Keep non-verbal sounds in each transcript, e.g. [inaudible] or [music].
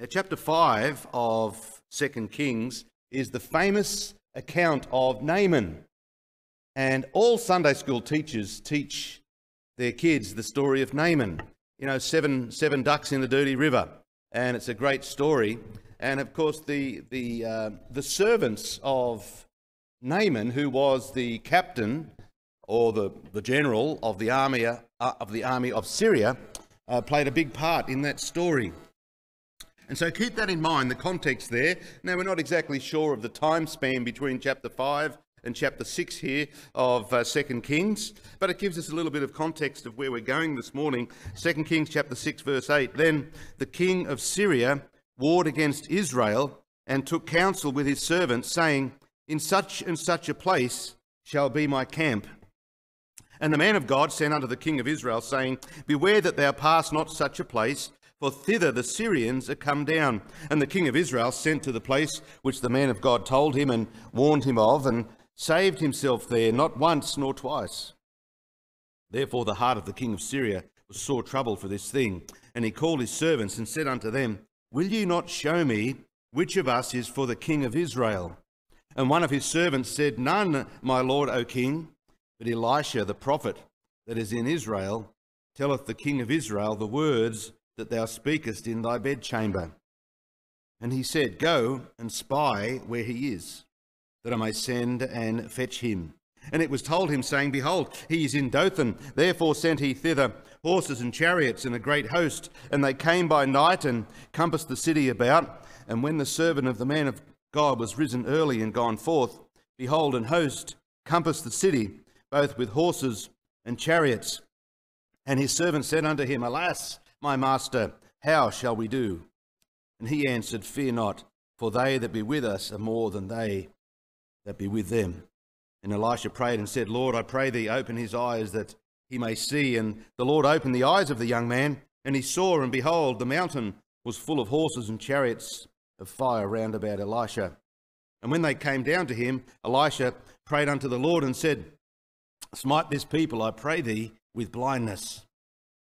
Now, chapter 5 of 2 Kings is the famous account of Naaman. And all Sunday school teachers teach their kids the story of Naaman. You know, seven, seven ducks in the dirty river. And it's a great story. And of course, the, the, uh, the servants of Naaman, who was the captain or the, the general of the army, uh, of the army of Syria, uh, played a big part in that story. And so keep that in mind, the context there. Now, we're not exactly sure of the time span between chapter 5 and chapter 6 here of uh, 2 Kings, but it gives us a little bit of context of where we're going this morning. 2 Kings chapter 6, verse 8. Then the king of Syria warred against Israel and took counsel with his servants, saying, In such and such a place shall be my camp. And the man of God sent unto the king of Israel, saying, Beware that thou pass not such a place, for thither the Syrians are come down. And the king of Israel sent to the place which the man of God told him and warned him of, and saved himself there, not once nor twice. Therefore the heart of the king of Syria was sore troubled for this thing. And he called his servants and said unto them, Will ye not show me which of us is for the king of Israel? And one of his servants said, None, my lord, O king. But Elisha the prophet that is in Israel telleth the king of Israel the words that thou speakest in thy bedchamber. And he said, Go and spy where he is, that I may send and fetch him. And it was told him, saying, Behold, he is in Dothan. Therefore sent he thither horses and chariots and a great host. And they came by night and compassed the city about. And when the servant of the man of God was risen early and gone forth, behold, an host compassed the city both with horses and chariots. And his servant said unto him, Alas, my master, how shall we do? And he answered, Fear not, for they that be with us are more than they that be with them. And Elisha prayed and said, Lord, I pray thee, open his eyes that he may see. And the Lord opened the eyes of the young man, and he saw, and behold, the mountain was full of horses and chariots of fire round about Elisha. And when they came down to him, Elisha prayed unto the Lord and said, Smite this people, I pray thee, with blindness.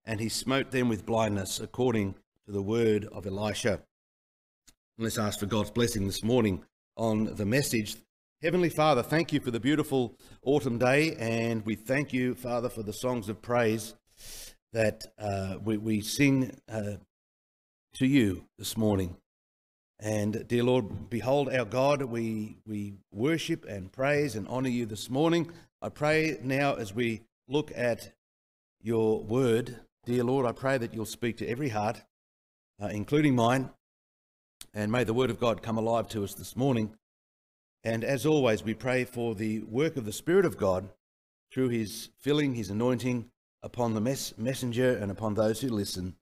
And he smote them with blindness, according to the word of Elisha. And let's ask for God's blessing this morning on the message. Heavenly Father, thank you for the beautiful autumn day, and we thank you, Father, for the songs of praise that uh, we, we, sing uh, to you this morning. And dear Lord, behold our God, we, we worship and praise and honour you this morning. I pray now as we look at your word, dear Lord, I pray that you'll speak to every heart, uh, including mine, and may the word of God come alive to us this morning. And as always, we pray for the work of the Spirit of God through his filling, his anointing upon the mess- messenger and upon those who listen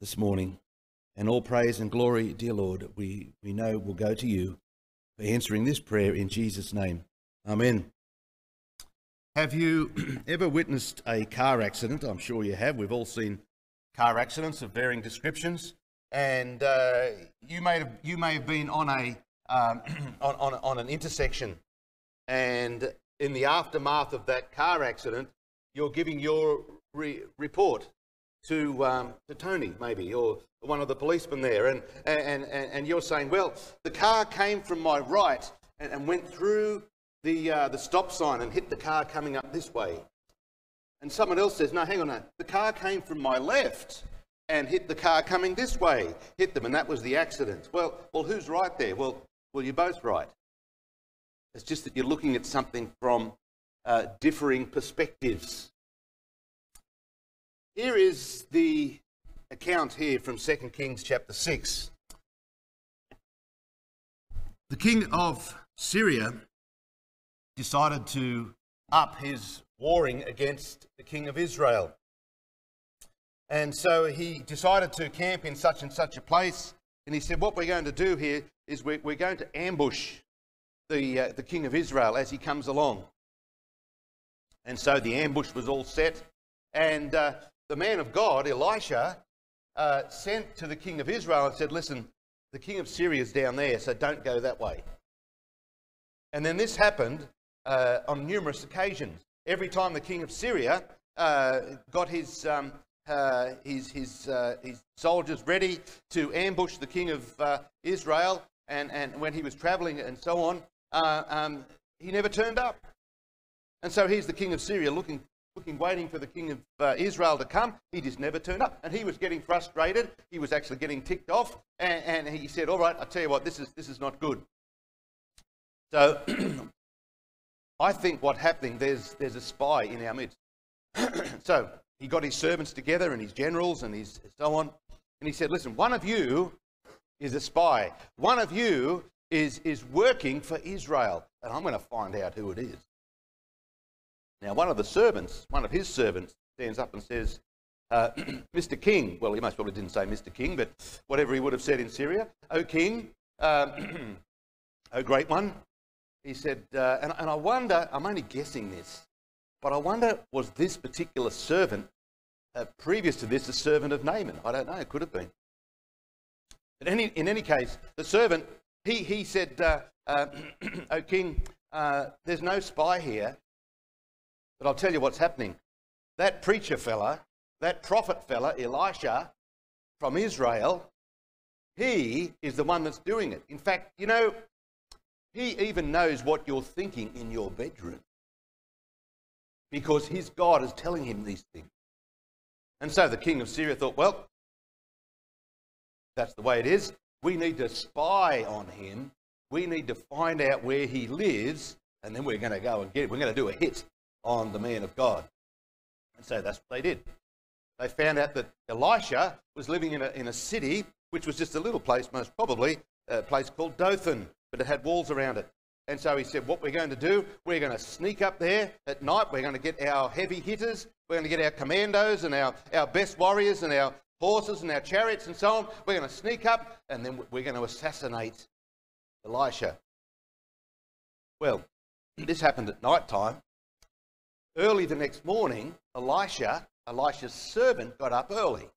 this morning. And all praise and glory, dear Lord, we, we know will go to you for answering this prayer in Jesus' name. Amen. Have you [clears throat] ever witnessed a car accident? I'm sure you have. We've all seen car accidents of varying descriptions, and uh, you may have you may have been on a um, [clears throat] on, on, on an intersection, and in the aftermath of that car accident, you're giving your re- report to um, to Tony maybe or one of the policemen there, and and and, and you're saying, well, the car came from my right and, and went through the, uh, the stop sign and hit the car coming up this way. And someone else says, no, hang on, no. the car came from my left and hit the car coming this way, hit them, and that was the accident. Well, well, who's right there? Well, well, you're both right. It's just that you're looking at something from uh, differing perspectives. Here is the account here from 2 Kings chapter 6. The king of Syria decided to up his warring against the king of Israel. And so he decided to camp in such and such a place. And he said, What we're going to do here is we're, we're going to ambush the, uh, the king of Israel as he comes along. And so the ambush was all set. And uh, the man of God, Elisha, uh, sent to the king of Israel and said, Listen, the king of Syria is down there, so don't go that way. And then this happened uh, on numerous occasions. Every time the king of Syria uh, got his, um, uh, his, his, uh, his soldiers ready to ambush the king of uh, Israel, and, and when he was traveling and so on, um, he never turned up. And so here's the king of Syria looking, looking waiting for the king of uh, Israel to come. He just never turned up. And he was getting frustrated. He was actually getting ticked off. And, and he said, All right, I'll tell you what, this is, this is not good. So [clears throat] I think what's happening, there's, there's a spy in our midst. [clears throat] so he got his servants together and his generals and his so on. And he said, Listen, one of you is a spy. One of you is, is working for Israel. And I'm going to find out who it is. Now, one of the servants, one of his servants, stands up and says, uh, [clears throat] Mr. King, well, he most probably didn't say Mr. King, but whatever he would have said in Syria, O King, um, [clears throat] O great one, he said, uh, and, and I wonder, I'm only guessing this, but I wonder, was this particular servant, uh, previous to this, a servant of Naaman? I don't know, it could have been. But any, in any case, the servant, he, he said, uh, uh, O [clears throat] king, uh, there's no spy here, but I'll tell you what's happening. That preacher fella, that prophet fella, Elisha, from Israel, he is the one that's doing it. In fact, you know, he even knows what you're thinking in your bedroom because his God is telling him these things. And so the king of Syria thought, well, that's the way it is. We need to spy on him. We need to find out where he lives, and then we're going to go and get. We're going to do a hit on the man of God. And so that's what they did. They found out that Elisha was living in a, in a city, which was just a little place, most probably, a place called Dothan but it had walls around it. And so he said, What we're going to do, we're going to sneak up there at night. We're going to get our heavy hitters. We're going to get our commandos and our, our best warriors and our horses and our chariots and so on. We're going to sneak up and then we're going to assassinate Elisha. Well, this happened at night time. Early the next morning, Elisha, Elisha's servant, got up early.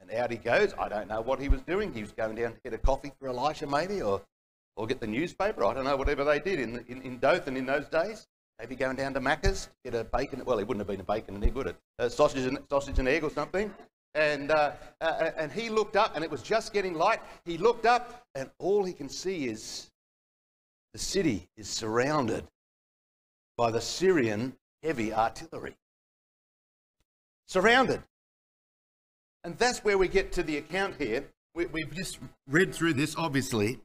And out he goes. I don't know what he was doing. He was going down to get a coffee for Elisha, maybe, or or get the newspaper. I don't know, whatever they did in, in, in Dothan in those days. Maybe going down to Macca's, get a bacon. Well, he wouldn't have been a bacon and egg, would it? A sausage and, sausage and egg or something. And, uh, uh, and he looked up, and it was just getting light. He looked up, and all he can see is the city is surrounded by the Syrian heavy artillery. Surrounded. And that's where we get to the account here. We, have just read through this, obviously.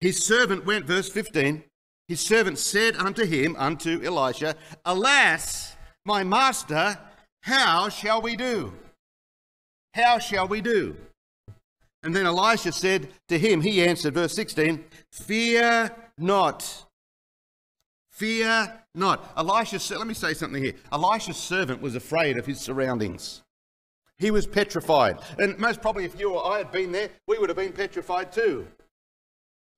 His servant went, verse 15, his servant said unto him, unto Elisha, Alas, my master, how shall we do? How shall we do? And then Elisha said to him, he answered, verse 16, Fear not. Fear not. Elisha, said, let me say something here. Elisha's servant was afraid of his surroundings. He was petrified. And most probably, if you or I had been there, we would have been petrified too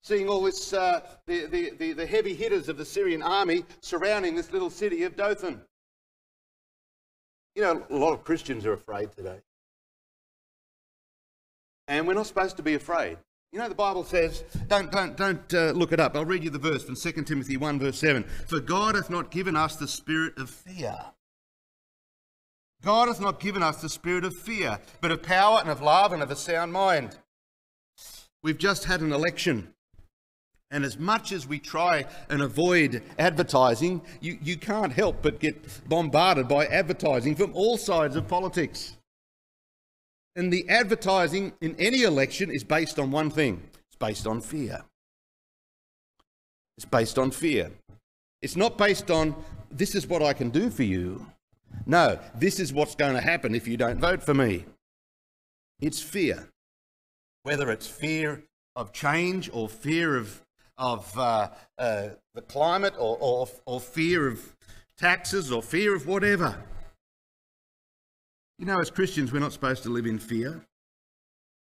seeing all this, uh, the, the, the, the heavy hitters of the Syrian army surrounding this little city of Dothan. You know, a lot of Christians are afraid today. And we're not supposed to be afraid. You know, the Bible says, don't, don't, don't uh, look it up. I'll read you the verse from 2 Timothy 1, verse 7. For God hath not given us the spirit of fear. God hath not given us the spirit of fear, but of power and of love and of a sound mind. We've just had an election. And as much as we try and avoid advertising, you, you can't help but get bombarded by advertising from all sides of politics. And the advertising in any election is based on one thing it's based on fear. It's based on fear. It's not based on, this is what I can do for you. No, this is what's going to happen if you don't vote for me. It's fear. Whether it's fear of change or fear of of uh, uh, the climate or, or, or fear of taxes or fear of whatever. You know, as Christians, we're not supposed to live in fear.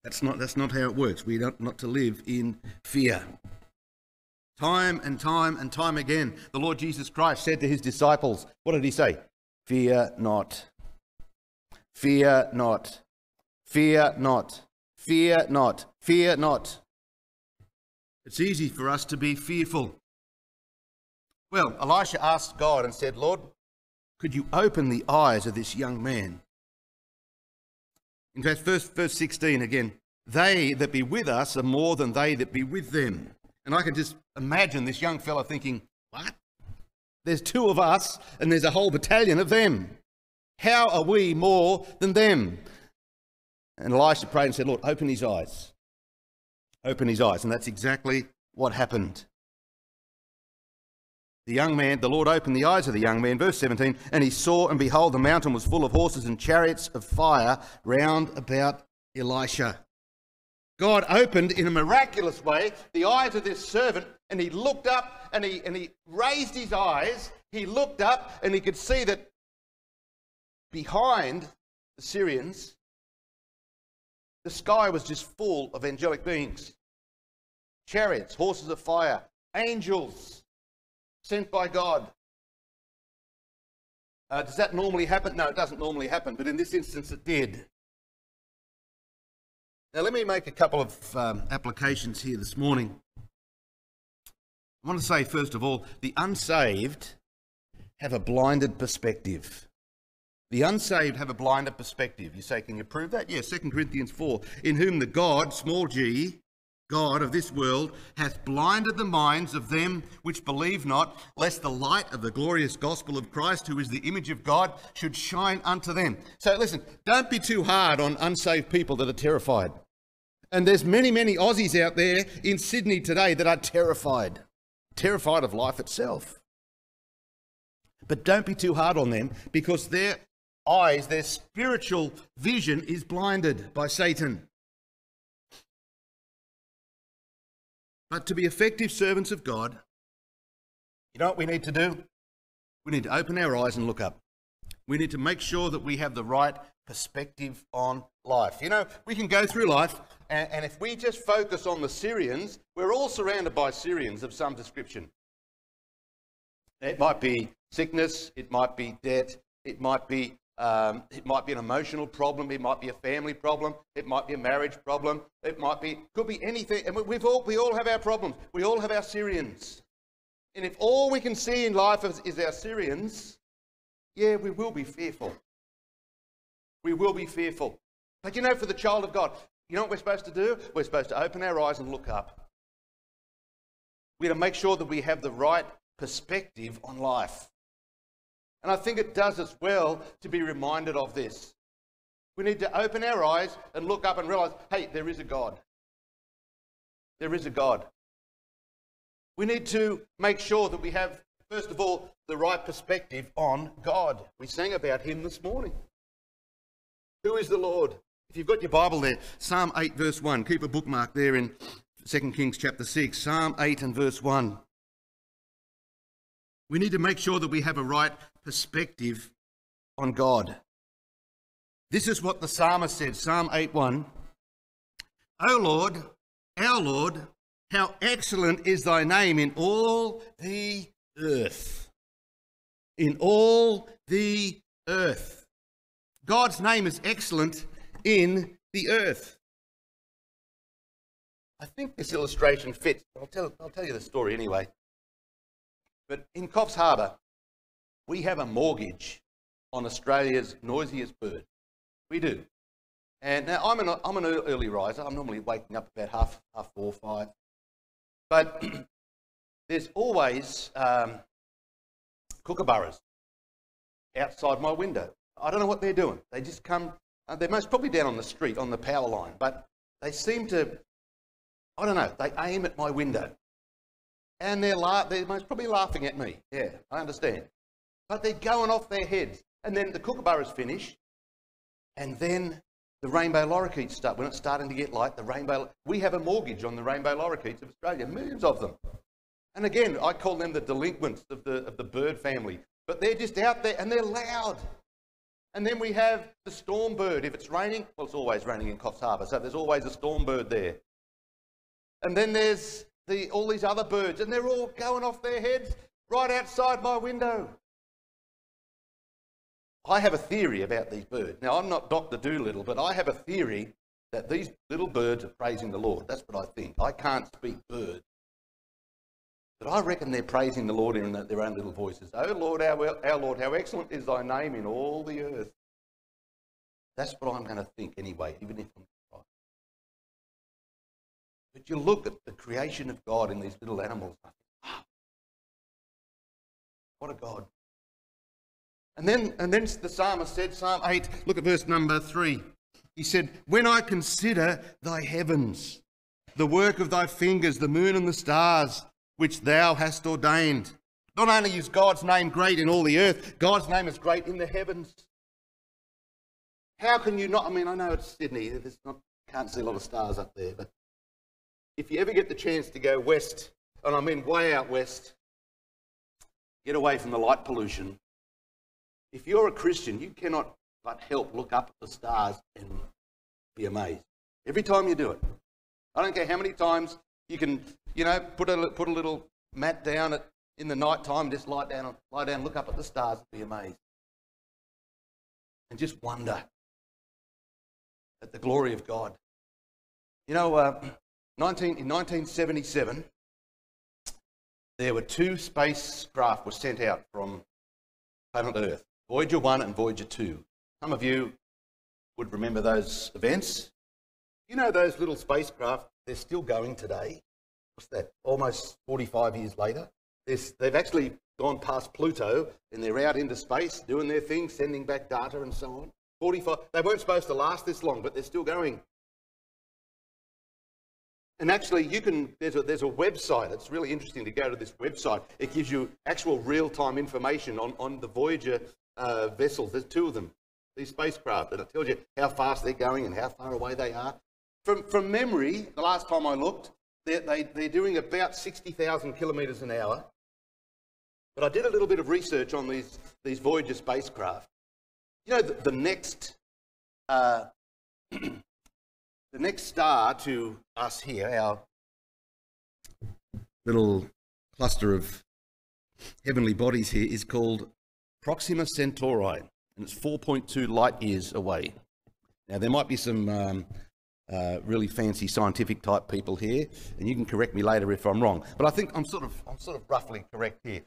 That's not, that's not how it works. We're not, not to live in fear. Time and time and time again, the Lord Jesus Christ said to his disciples, What did he say? Fear not. Fear not. Fear not. Fear not. Fear not. It's easy for us to be fearful. Well, Elisha asked God and said, Lord, could you open the eyes of this young man In fact, verse, verse 16 again, they that be with us are more than they that be with them. And I can just imagine this young fellow thinking, what? There's two of us and there's a whole battalion of them. How are we more than them? And Elisha prayed and said, Lord, open his eyes. Open his eyes. And that's exactly what happened. The young man, the Lord opened the eyes of the young man, verse 17, and he saw, and behold, the mountain was full of horses and chariots of fire round about Elisha. God opened in a miraculous way the eyes of this servant, and he looked up and he, and he raised his eyes. He looked up and he could see that behind the Syrians, the sky was just full of angelic beings chariots, horses of fire, angels sent by God. Uh, does that normally happen? No, it doesn't normally happen, but in this instance it did. Now, let me make a couple of um, applications here this morning. I want to say, first of all, the unsaved have a blinded perspective. The unsaved have a blinded perspective. You say, can you prove that? Yes, 2 Corinthians 4. In whom the God, small g, God of this world, hath blinded the minds of them which believe not, lest the light of the glorious gospel of Christ, who is the image of God, should shine unto them. So listen, don't be too hard on unsaved people that are terrified. And there's many, many Aussies out there in Sydney today that are terrified, terrified of life itself. But don't be too hard on them because their eyes, their spiritual vision is blinded by Satan. But to be effective servants of God, you know what we need to do? We need to open our eyes and look up. We need to make sure that we have the right perspective on life. You know, we can go through life, and, and, if we just focus on the Syrians, we're all surrounded by Syrians of some description. It might be sickness, it might be debt, it might be um, it might be an emotional problem. It might be a family problem. It might be a marriage problem. It might be, could be anything. And we've all, we all have our problems. We all have our Syrians. And if all we can see in life is, is our Syrians, yeah, we will be fearful. We will be fearful. But you know, for the child of God, you know what we're supposed to do? We're supposed to open our eyes and look up. We're to make sure that we have the right perspective on life. And I think it does us well to be reminded of this. We need to open our eyes and look up and realize hey, there is a God. There is a God. We need to make sure that we have, first of all, the right perspective on God. We sang about him this morning. Who is the Lord? If you've got your Bible there, Psalm 8, verse 1, keep a bookmark there in 2 Kings chapter 6, Psalm 8 and verse 1. We need to make sure that we have a right perspective on God. This is what the psalmist said, Psalm 8 1. O Lord, our Lord, how excellent is thy name in all the earth. In all the earth. God's name is excellent in the earth. I think this illustration fits. I'll tell, I'll tell you the story anyway. But in Coffs Harbour, we have a mortgage on Australia's noisiest bird. We do. And now I'm an, I'm an early riser. I'm normally waking up about half, half four, five. But [clears throat] there's always um, kookaburras outside my window. I don't know what they're doing. They just come, uh, they're most probably down on the street, on the power line, but they seem to, I don't know, they aim at my window. And they're, la- they're most probably laughing at me. Yeah, I understand. But they're going off their heads. And then the kookaburras finish. And then the rainbow lorikeets start. When it's starting to get light, the rainbow. We have a mortgage on the rainbow lorikeets of Australia, millions of them. And again, I call them the delinquents of the, of the bird family. But they're just out there and they're loud. And then we have the storm bird. If it's raining, well, it's always raining in Coffs Harbour, so there's always a storm bird there. And then there's the, all these other birds, and they're all going off their heads right outside my window. I have a theory about these birds. Now, I'm not Dr. Dolittle, but I have a theory that these little birds are praising the Lord. That's what I think. I can't speak birds. But I reckon they're praising the Lord in their own little voices. Oh Lord, our, our Lord, how excellent is thy name in all the earth. That's what I'm going to think anyway, even if I'm right. But you look at the creation of God in these little animals. What a God. And then, and then the psalmist said, Psalm 8, look at verse number 3. He said, When I consider thy heavens, the work of thy fingers, the moon and the stars, which thou hast ordained. Not only is God's name great in all the earth, God's name is great in the heavens. How can you not? I mean, I know it's Sydney, there's not, can't see a lot of stars up there, but if you ever get the chance to go west, and I mean way out west, get away from the light pollution, if you're a Christian, you cannot but help look up at the stars and be amazed. Every time you do it. I don't care how many times you can, you know, put a, put a little mat down at, in the night time, just lie down, lie down, look up at the stars and be amazed. And just wonder at the glory of God. You know, uh, 19, in 1977, there were two spacecraft were sent out from planet Earth. Voyager 1 and Voyager 2. Some of you would remember those events. You know those little spacecraft, they're still going today. What's that? Almost 45 years later. they've actually gone past Pluto and they're out into space doing their thing, sending back data and so on. 45. They weren't supposed to last this long, but they're still going. And actually, you can, there's a, there's a website. It's really interesting to go to this website. It gives you actual real time information on, on the Voyager uh, vessels. There's two of them, these spacecraft, and it tells you how fast they're going and how far away they are. From, from memory, the last time I looked, they're, they, are they are doing about 60,000 kilometres an hour. But I did a little bit of research on these, these Voyager spacecraft. You know, the, the next, uh, [clears throat] the next star to us here, our little cluster of heavenly bodies here, is called Proxima Centauri, and it's 4.2 light years away. Now, there might be some um, uh, really fancy scientific type people here, and you can correct me later if I'm wrong. But I think I'm sort of, I'm sort of roughly correct here.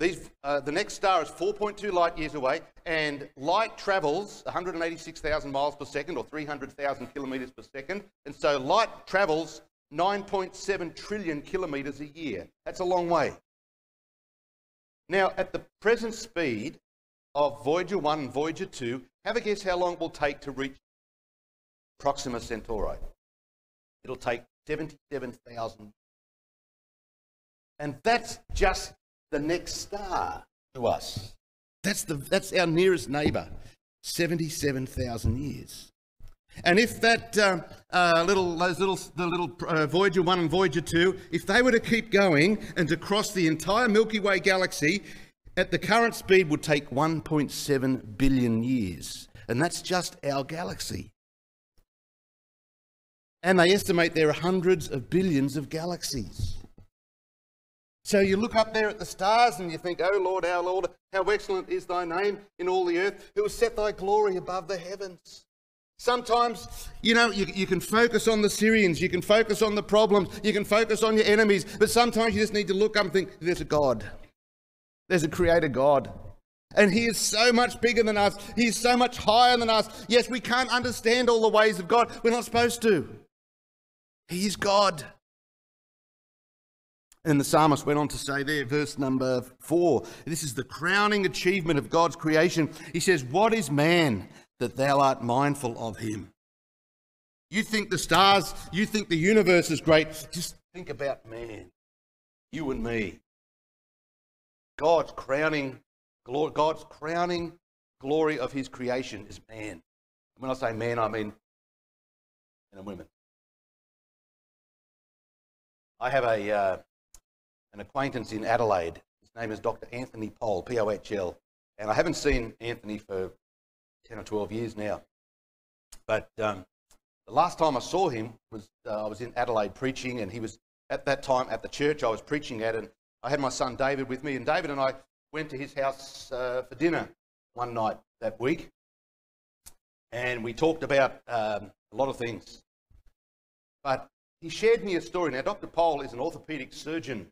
These, uh, the next star is 4.2 light years away, and light travels 186,000 miles per second or 300,000 kilometres per second. And so light travels 9.7 trillion kilometres a year. That's a long way. Now, at the present speed of Voyager 1 and Voyager 2, have a guess how long it will take to reach Proxima Centauri. It'll take 77,000. And that's just the next star to us. That's, the, that's our nearest neighbour, 77,000 years. And if that uh, uh, little, those little, the little uh, Voyager 1 and Voyager 2, if they were to keep going and to cross the entire Milky Way galaxy, at the current speed would take 1.7 billion years. And that's just our galaxy. And they estimate there are hundreds of billions of galaxies. So you look up there at the stars and you think, Oh Lord, our Lord, how excellent is thy name in all the earth, who has set thy glory above the heavens. Sometimes, you know, you, you, can focus on the Syrians, you can focus on the problems, you can focus on your enemies, but sometimes you just need to look up and think, there's a God. There's a creator God. And He is so much bigger than us, He's so much higher than us. Yes, we can't understand all the ways of God. We're not supposed to. He is God. And the psalmist went on to say there, verse number four, this is the crowning achievement of God's creation. He says, What is man that thou art mindful of him. You think the stars, you think the universe is great. Just think about man, you and me. God's crowning, God's crowning glory of his creation is man. When I say man, I mean men and women. I have a, uh, an acquaintance in Adelaide. His name is Dr. Anthony Pohl, P O H L. And I haven't seen Anthony for 10 or 12 years now. But um, the last time I saw him was uh, I was in Adelaide preaching, and he was at that time at the church I was preaching at, and I had my son David with me, and David and I went to his house uh, for dinner one night that week, and we talked about um, a lot of things. But he shared me a story. Now, Dr. Pohl is an orthopedic surgeon,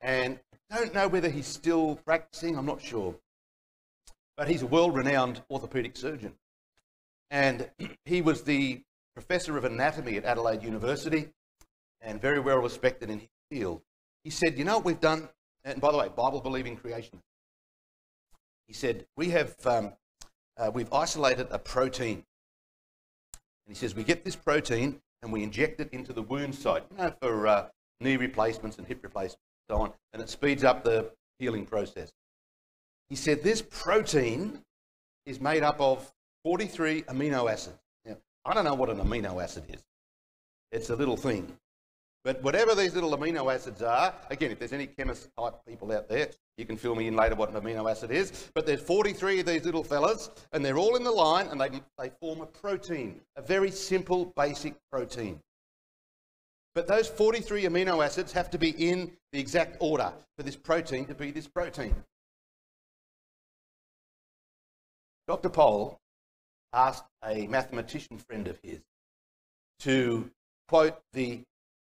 and I don't know whether he's still practicing, I'm not sure but he's a world renowned orthopedic surgeon. And [clears throat] he was the professor of anatomy at Adelaide University and very well respected in his field. He said, You know what we've done? And by the way, Bible believing creation. He said, We have um, uh, we've isolated a protein. And he says, We get this protein and we inject it into the wound site, you know, for uh, knee replacements and hip replacements and so on, and it speeds up the healing process. He said, This protein is made up of 43 amino acids. Now, I don't know what an amino acid is. It's a little thing. But whatever these little amino acids are, again, if there's any chemist type people out there, you can fill me in later what an amino acid is. But there's 43 of these little fellas, and they're all in the line, and they, they form a protein, a very simple, basic protein. But those 43 amino acids have to be in the exact order for this protein to be this protein. Dr. Pohl asked a mathematician friend of his to quote the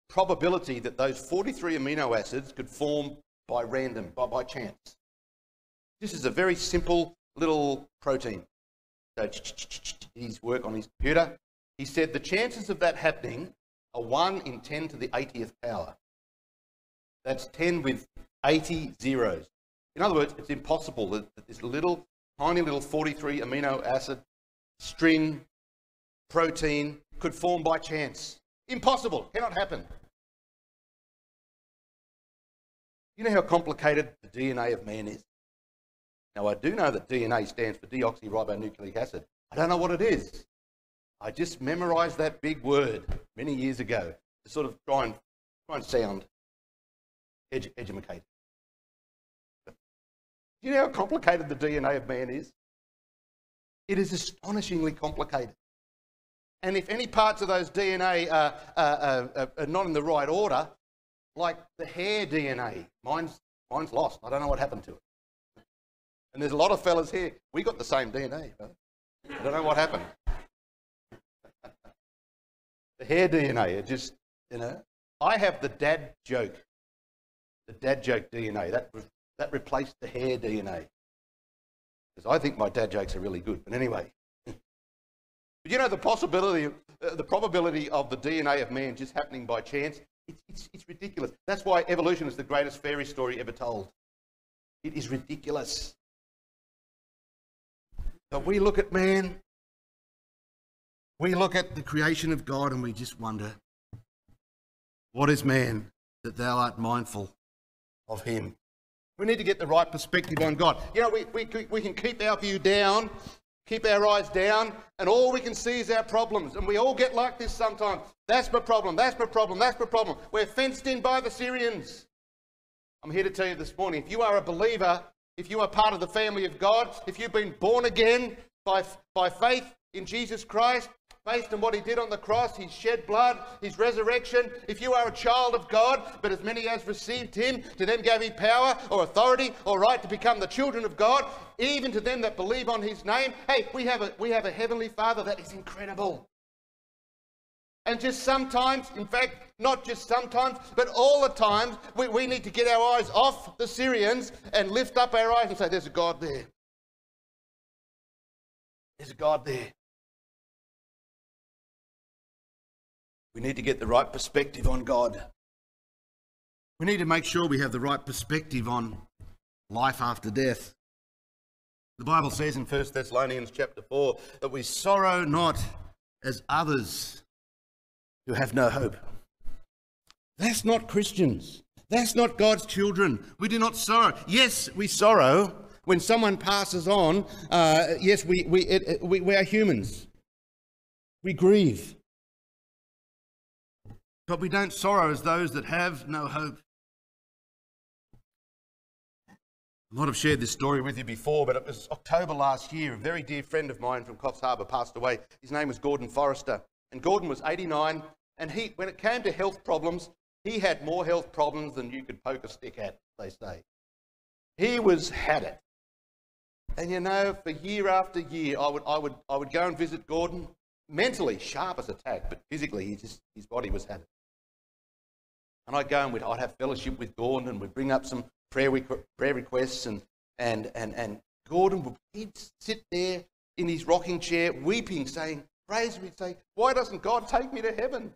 probability that those 43 amino acids could form by random, by, by chance. This is a very simple little protein. So his work on his computer. He said the chances of that happening are 1 in 10 to the 80th power. That's 10 with 80 zeros. In other words, it's impossible that, that this little, tiny little 43 amino acid string protein could form by chance. Impossible. Cannot happen. You know how complicated the DNA of man is? Now, I do know that DNA stands for deoxyribonucleic acid. I don't know what it is. I just memorized that big word many years ago to sort of try and, try and sound edu- educated. Do you know how complicated the DNA of man is? It is astonishingly complicated. And if any parts of those DNA are, are, are, are not in the right order, like the hair DNA, mine's, mine's lost. I don't know what happened to it. And there's a lot of fellas here, we got the same DNA, but I don't know what happened. the hair DNA, it just, you know. I have the dad joke, the dad joke DNA. That, that replaced the hair DNA. Because I think my dad jokes are really good. But anyway. [laughs] But you know the possibility, uh, the probability of the DNA of man just happening by chance, it's, it's, it's ridiculous. That's why evolution is the greatest fairy story ever told. It is ridiculous. But we look at man, we look at the creation of God and we just wonder, what is man that thou art mindful of him? We need to get the right perspective on God. You know, we, we, we can keep our view down keep our eyes down, and all we can see is our problems. And we all get like this sometimes. That's my problem, that's my problem, that's my problem. We're fenced in by the Syrians. I'm here to tell you this morning if you are a believer, if you are part of the family of God, if you've been born again by, by faith in Jesus Christ, based on what he did on the cross, his shed blood, his resurrection. If you are a child of God, but as many as received him, to them gave he power or authority or right to become the children of God, even to them that believe on his name. Hey, we have a, we have a heavenly Father that is incredible. And just sometimes, in fact, not just sometimes, but all the times, we, we need to get our eyes off the Syrians and lift up our eyes and say, There's a God there. There's a God there. We need to get the right perspective on God. We need to make sure we have the right perspective on life after death. The Bible says in 1 Thessalonians chapter 4 that we sorrow not as others who have no hope. That's not Christians. That's not God's children. We do not sorrow. Yes, we sorrow when someone passes on. Uh, yes, we, we, it, it, we, we are humans. We grieve. But we don't sorrow as those that have no hope. I might have shared this story with you before, but it was October last year. A very dear friend of mine from Coffs Harbour passed away. His name was Gordon Forrester. And Gordon was 89. And he, when it came to health problems, he had more health problems than you could poke a stick at, they say. He was had it. And you know, for year after year, I would, I would, I would go and visit Gordon. Mentally, sharp as a tack, but physically, he just, his body was had it. And I'd go and we'd, I'd have fellowship with Gordon and we'd bring up some prayer, prayer requests and, and, and, and Gordon would he'd sit there in his rocking chair, weeping, saying, Praise me, say, Why doesn't God take me to heaven?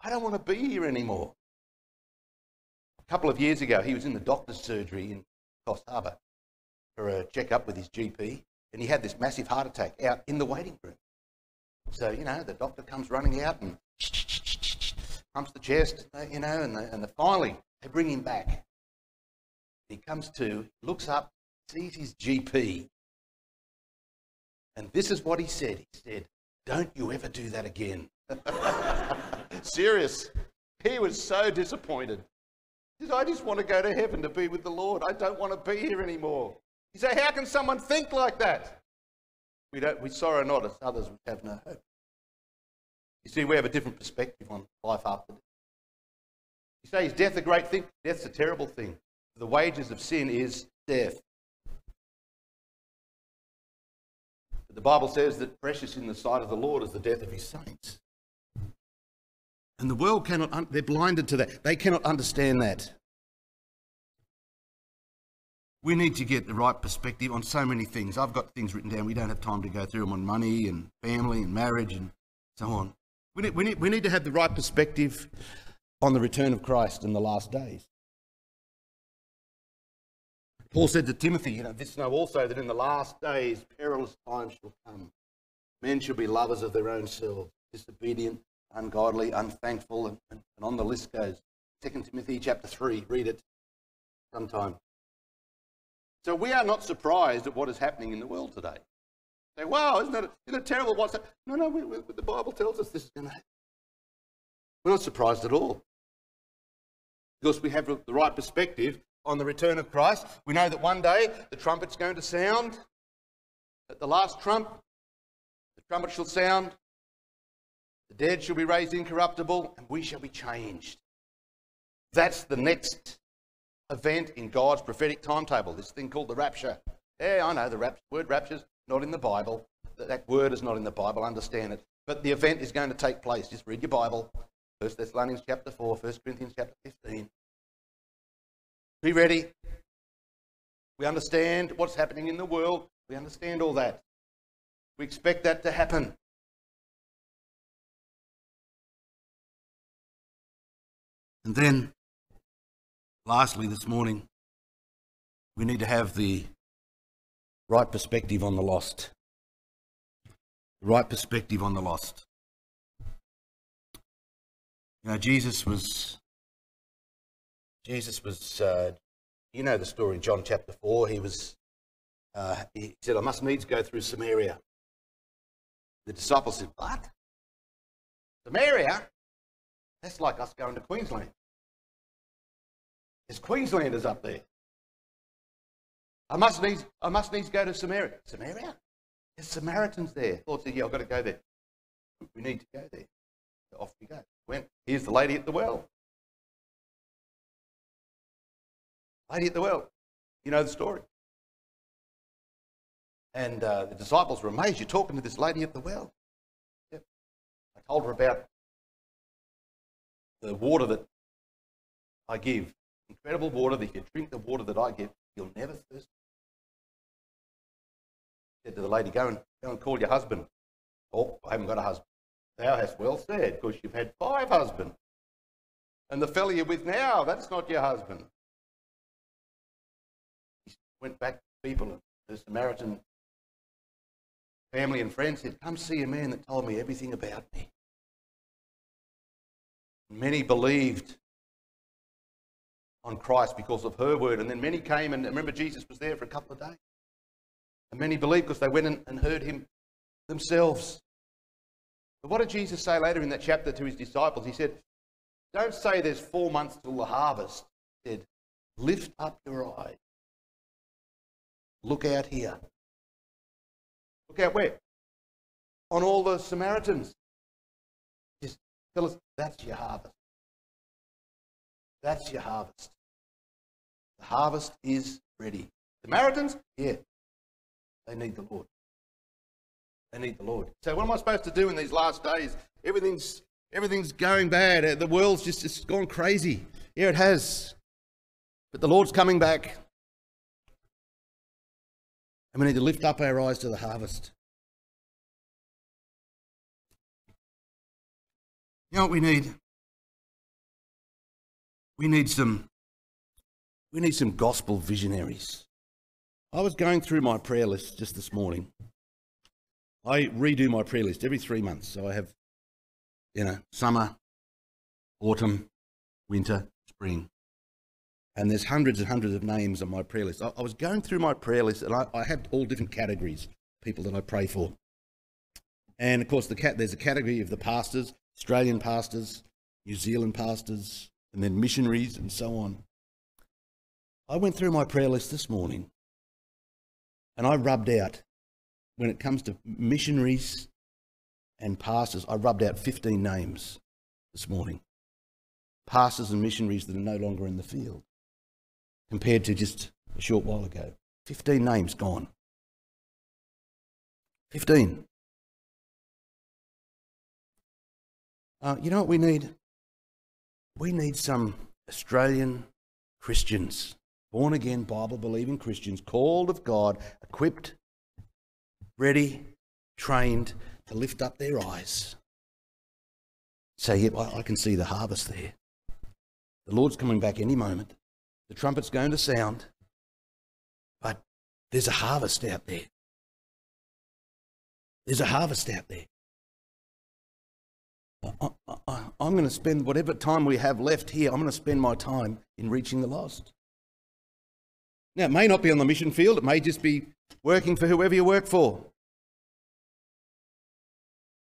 I don't want to be here anymore. A couple of years ago, he was in the doctor's surgery in Coffs Harbour for a checkup with his GP, and he had this massive heart attack out in the waiting room. So, you know, the doctor comes running out and pumps the chest, you know, and, the, and the, finally they bring him back. He comes to, looks up, sees his GP, and this is what he said. He said, Don't you ever do that again. [laughs] Serious. He was so disappointed. He said, I just want to go to heaven to be with the Lord. I don't want to be here anymore. You say, How can someone think like that? We, don't, we sorrow not as others have no hope. You see, we have a different perspective on life after death. You say, Is death a great thing? Death's a terrible thing. The wages of sin is death. But the Bible says that precious in the sight of the Lord is the death of his saints. And the world cannot, they're blinded to that. They cannot understand that. We need to get the right perspective on so many things. I've got things written down. We don't have time to go through them on money and family and marriage and so on. We need, we need, we need to have the right perspective on the return of Christ in the last days. Paul said to Timothy, you know, this know also that in the last days perilous times shall come. Men shall be lovers of their own selves, disobedient, ungodly, unthankful, and, and, and on the list goes. 2 Timothy chapter 3, read it sometime. So we are not surprised at what is happening in the world today. Say, wow, isn't that isn't it terrible what's that? No, no, we, we, the Bible tells us this is going to happen. We're not surprised at all. Because we have the right perspective on the return of Christ. We know that one day the trumpet's going to sound. At the last trump, the trumpet shall sound. The dead shall be raised incorruptible, and we shall be changed. That's the next event in God's prophetic timetable, this thing called the rapture. Yeah, I know the word rapture's not in the Bible. That word is not in the Bible, understand it. But the event is going to take place. Just read your Bible. 1 Thessalonians chapter 4, 1 Corinthians chapter 15. Be ready. We understand what's happening in the world. We understand all that. We expect that to happen. And then, lastly, this morning, we need to have the right perspective on the lost. Right perspective on the lost. You know, Jesus was, Jesus was, uh, you know the story in John chapter 4. He was, uh, he said, I must needs go through Samaria. The disciples said, What? Samaria? That's like us going to Queensland. There's Queenslanders up there. I must needs, I must needs go to Samaria. Samaria? There's Samaritans there. Said, Yeah, I've got to go there. We need to go there. So off we go. Went. Here's the lady at the well. Lady at the well. You know the story. And uh, the disciples were amazed. You're talking to this lady at the well. Yep. I told her about the water that I give. Incredible water that if you drink the water that I give, you'll never thirst. Said to the lady, go and, go and call your husband. Oh, I haven't got a husband. Thou hast well said, because you've had five husbands. And the fellow you're with now, that's not your husband. He went back to people, and the Samaritan family and friends said, Come see a man that told me everything about me. Many believed on Christ because of her word. And then many came, and remember, Jesus was there for a couple of days. And many believed because they went and heard him themselves. But what did Jesus say later in that chapter to his disciples? He said, Don't say there's four months till the harvest. He said, Lift up your eyes. Look out here. Look out where? On all the Samaritans. Just tell us that's your harvest. That's your harvest. The harvest is ready. Samaritans, yeah, they need the Lord. They need the Lord. So, what am I supposed to do in these last days? Everything's, everything's going bad. The world's just, just gone crazy. Yeah, it has. But the Lord's coming back. And we need to lift up our eyes to the harvest. You know what we need? We need some we need some gospel visionaries. I was going through my prayer list just this morning. I redo my prayer list every three months. So I have, you know, summer, autumn, winter, spring. And there's hundreds and hundreds of names on my prayer list. I, I was going through my prayer list and I, I have all different categories, of people that I pray for. And of course, the cat, there's a category of the pastors, Australian pastors, New Zealand pastors, and then missionaries and so on. I went through my prayer list this morning and I rubbed out, when it comes to missionaries and pastors, I rubbed out 15 names this morning. Pastors and missionaries that are no longer in the field compared to just a short while ago. 15 names gone. 15. Uh, you know what we need? We need some Australian Christians, born again, Bible believing Christians, called of God, equipped, ready, trained to lift up their eyes. Say, yep, I, I can see the harvest there. The Lord's coming back any moment. The trumpet's going to sound. But there's a harvest out there. There's a harvest out there. I, am going to spend whatever time we have left here, I'm going to spend my time in reaching the lost. Now, it may not be on the mission field, it may just be working for whoever you work for.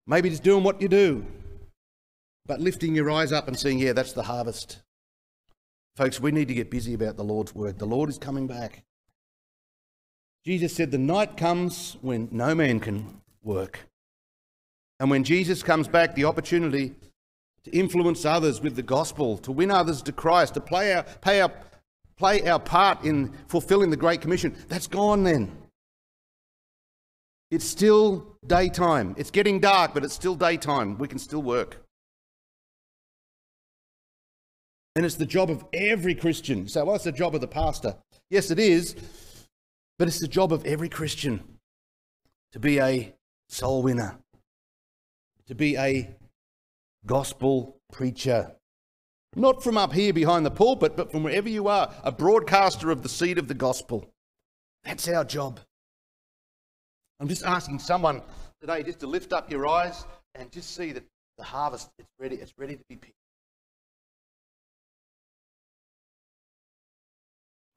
Maybe just doing what you do, but lifting your eyes up and seeing, yeah, that's the harvest. Folks, we need to get busy about the Lord's work. The Lord is coming back. Jesus said, The night comes when no man can work. And when Jesus comes back, the opportunity to influence others with the gospel, to win others to Christ, to play our, pay our, play our part in fulfilling the Great Commission, that's gone then. It's still daytime. It's getting dark, but it's still daytime. We can still work. And it's the job of every Christian. So, well, it's the job of the pastor. Yes, it is, but it's the job of every Christian to be a soul winner, to be a gospel preacher. Not from up here behind the pulpit, but from wherever you are, a broadcaster of the seed of the gospel. That's our job. I'm just asking someone today just to lift up your eyes and just see that the harvest is ready. It's ready to be picked.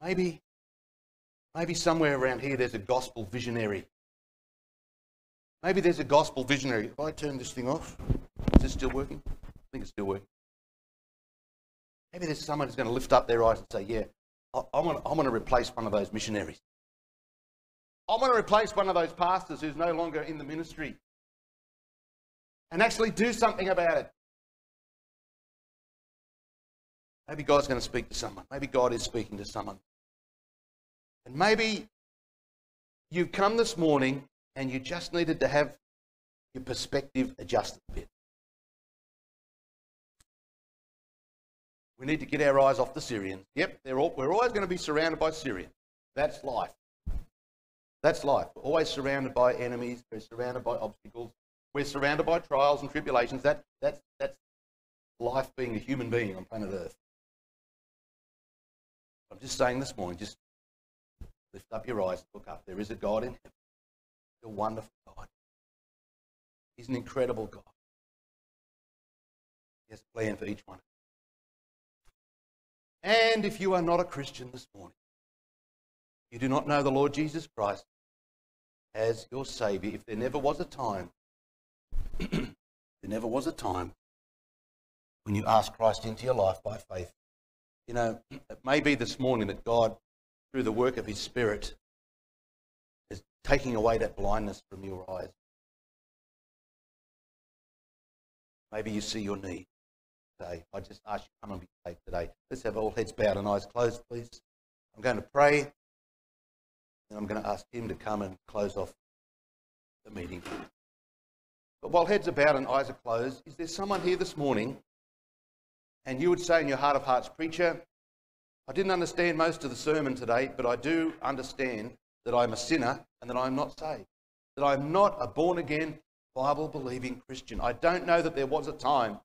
Maybe, maybe somewhere around here there's a gospel visionary Maybe there's a gospel visionary. If I turn this thing off, is this still working? I think it's still working. Maybe there's someone who's going to lift up their eyes and say, Yeah, I, want, I to replace one of those missionaries. I want to replace one of those pastors who's no longer in the ministry and actually do something about it. Maybe God's going to speak to someone. Maybe God is speaking to someone. And maybe you've come this morning and you just needed to have your perspective adjusted a bit. We need to get our eyes off the Syrians. Yep, all, we're always going to be surrounded by Syrians. That's life. That's life. We're always surrounded by enemies. We're surrounded by obstacles. We're surrounded by trials and tribulations. That, that's, that's life being a human being on planet Earth. I'm just saying this morning, just lift up your eyes, look up. There is a God in heaven a wonderful God. He's an incredible God. He has a plan for each one. And if you are not a Christian this morning, you do not know the Lord Jesus Christ as your Savior, if there never was a time, [clears throat] there never was a time when you asked Christ into your life by faith, you know, it may be this morning that God, through the work of His Spirit, is taking away that blindness from your eyes. Maybe you see your need today. I just ask you to come and be saved today. Let's have all heads bowed and eyes closed, please. I'm going to pray, and I'm going to ask him to come and close off the meeting. But while heads are bowed and eyes are closed, is there someone here this morning, and you would say in your heart of hearts, Preacher, I didn't understand most of the sermon today, but I do understand that I'm a sinner and that I'm not saved. That I'm not a born again, Bible believing Christian. I don't know that there was a time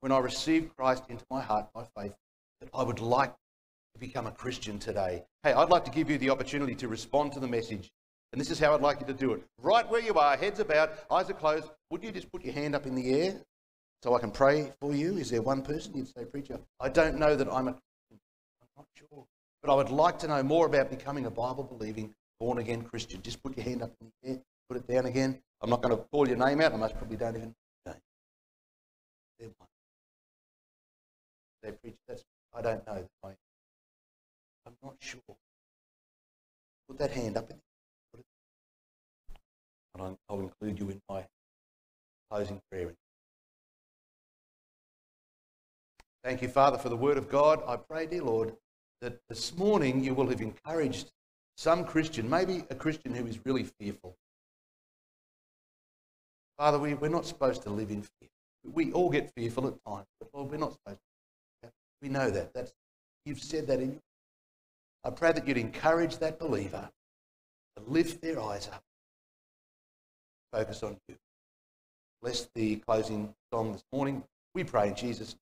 when I received Christ into my heart by faith that I would like to become a Christian today. Hey, I'd like to give you the opportunity to respond to the message. And this is how I'd like you to do it. Right where you are, heads about, eyes are closed, would you just put your hand up in the air so I can pray for you? Is there one person you'd say, Preacher, I don't know that I'm a Christian. I'm not sure. But I would like to know more about becoming a Bible believing, born again Christian. Just put your hand up in the air, put it down again. I'm not going to call your name out. I most probably don't even know. Say, that's, I don't know. I, I'm not sure. Put that hand up. And I'll, I'll include you in my closing prayer. Thank you, Father, for the word of God. I pray, dear Lord, that this morning you will have encouraged some Christian, maybe a Christian who is really fearful. Father, we, we're not supposed to live in fear. We all get fearful at times, but Lord, we're not supposed to. We know that. That's, you've said that in your. I pray that you'd encourage that believer to lift their eyes up, focus on you. Bless the closing song this morning. We pray in Jesus'